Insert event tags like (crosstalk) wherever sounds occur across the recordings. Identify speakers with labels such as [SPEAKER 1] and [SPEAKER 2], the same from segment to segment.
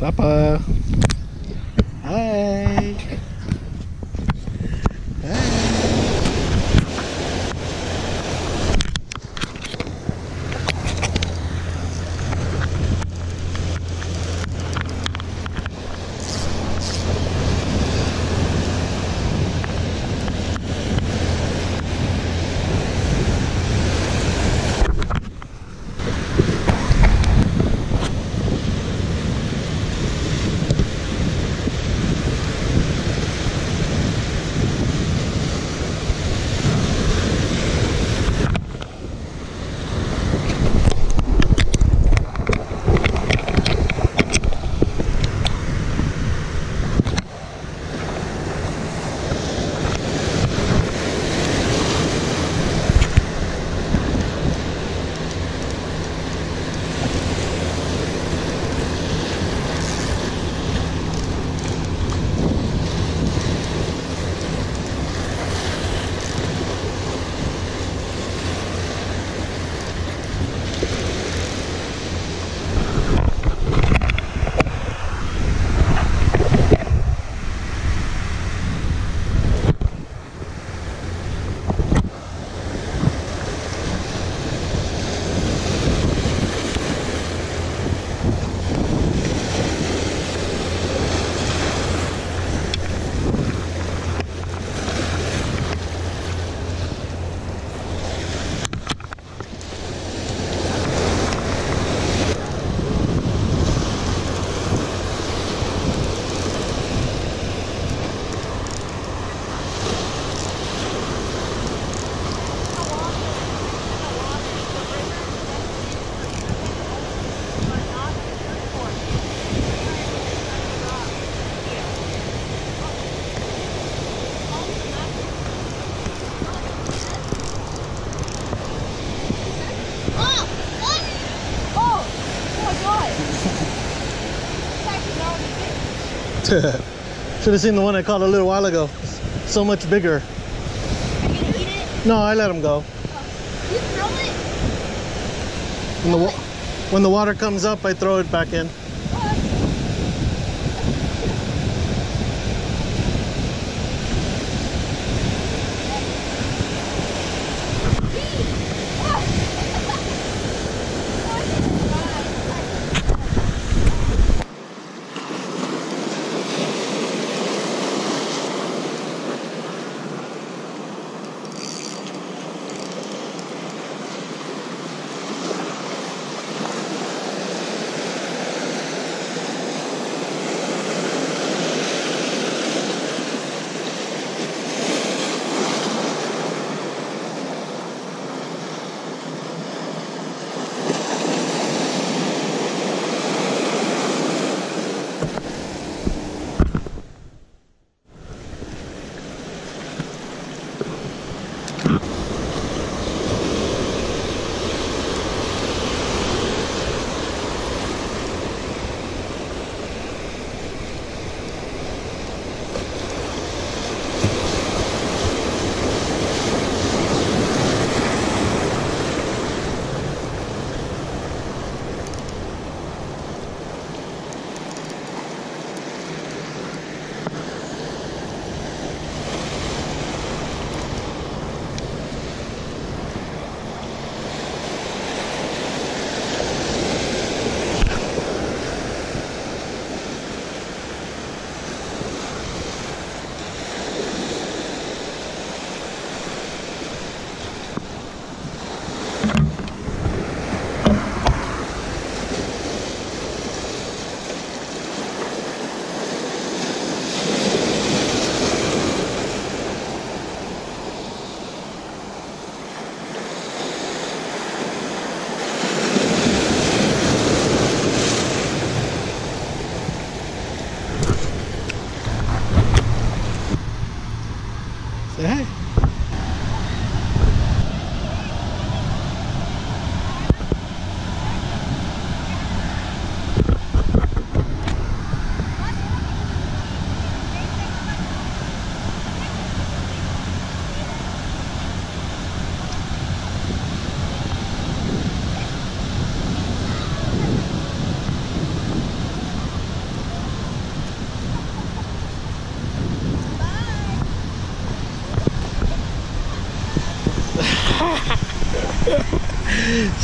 [SPEAKER 1] Papa. Hi. (laughs) Should have seen the one I caught a little while ago. So much bigger.
[SPEAKER 2] Are you gonna eat it?
[SPEAKER 1] No, I let him go.
[SPEAKER 2] Oh, you throw it?
[SPEAKER 1] When the, when the water comes up, I throw it back in.
[SPEAKER 2] Say
[SPEAKER 1] hey.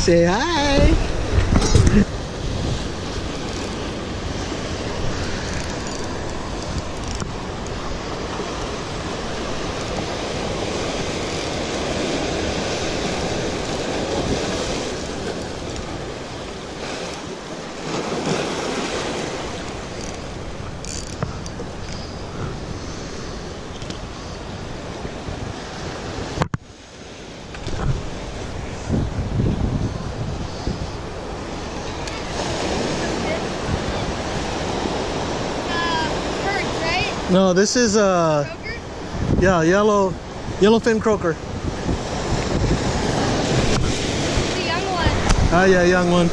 [SPEAKER 1] Say hi.
[SPEAKER 2] No, this is uh
[SPEAKER 1] Croaker?
[SPEAKER 2] yeah, yellow yellowfin croaker.
[SPEAKER 1] The young one.
[SPEAKER 2] Ah yeah, young one.